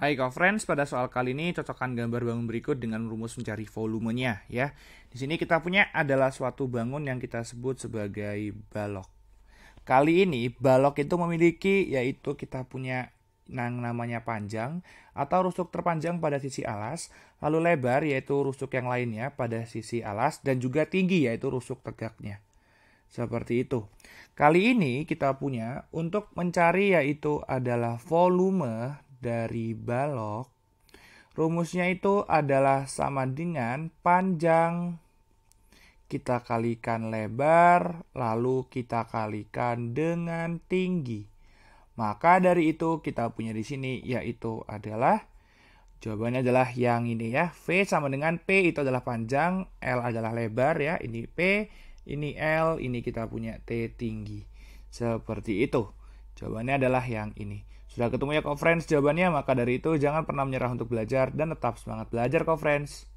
Hai friends, pada soal kali ini cocokkan gambar bangun berikut dengan rumus mencari volumenya ya. Di sini kita punya adalah suatu bangun yang kita sebut sebagai balok. Kali ini balok itu memiliki yaitu kita punya yang namanya panjang atau rusuk terpanjang pada sisi alas, lalu lebar yaitu rusuk yang lainnya pada sisi alas dan juga tinggi yaitu rusuk tegaknya. Seperti itu. Kali ini kita punya untuk mencari yaitu adalah volume dari balok, rumusnya itu adalah sama dengan panjang kita kalikan lebar, lalu kita kalikan dengan tinggi. Maka dari itu kita punya di sini yaitu adalah jawabannya adalah yang ini ya. V sama dengan P itu adalah panjang, L adalah lebar ya. Ini P, ini L, ini kita punya T tinggi. Seperti itu. Jawabannya adalah yang ini. Sudah ketemu ya kok friends jawabannya, maka dari itu jangan pernah menyerah untuk belajar dan tetap semangat belajar kok friends.